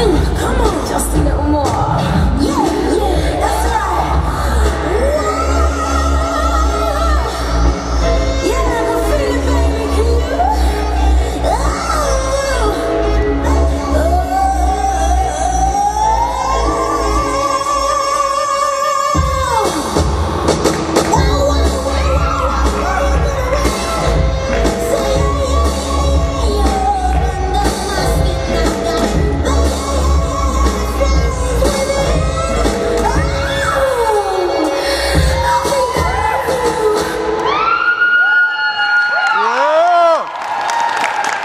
Come on.